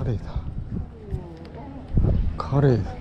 カレーだ。カレー。